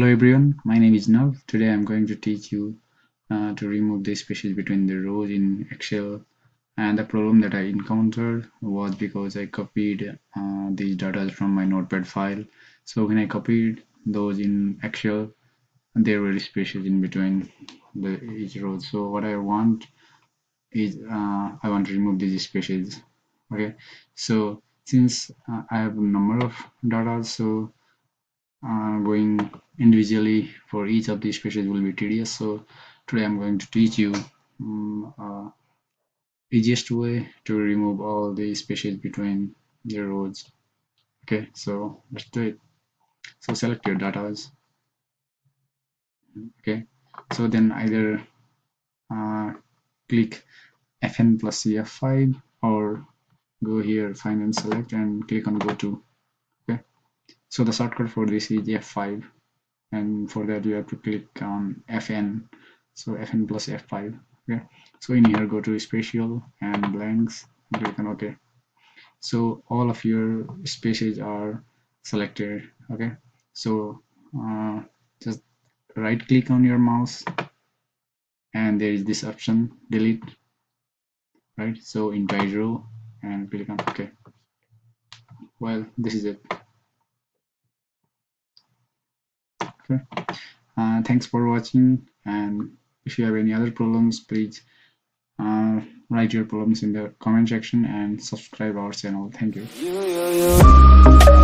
Hello everyone, my name is Nav. Today I'm going to teach you uh, to remove the spaces between the rows in Excel and the problem that I encountered was because I copied uh, these data from my notepad file. So when I copied those in Excel, there were spaces in between the each row. So what I want is uh, I want to remove these spaces. Okay, so since uh, I have a number of data, so uh, going individually for each of these spaces will be tedious. So today I'm going to teach you um, uh, easiest way to remove all the spaces between the rows okay so let's do it. So select your data okay. So then either uh, click fn plus cf5 or go here find and select and click on go to okay. So the shortcut for this is f5 and for that you have to click on fn so fn plus f5 okay? So in here go to special and blanks and click on ok so all of your spaces are selected okay? So uh, just right click on your mouse and there is this option delete right? So in row and click on ok. Well this is it okay uh, thanks for watching and if you have any other problems please uh, write your problems in the comment section and subscribe our channel. Thank you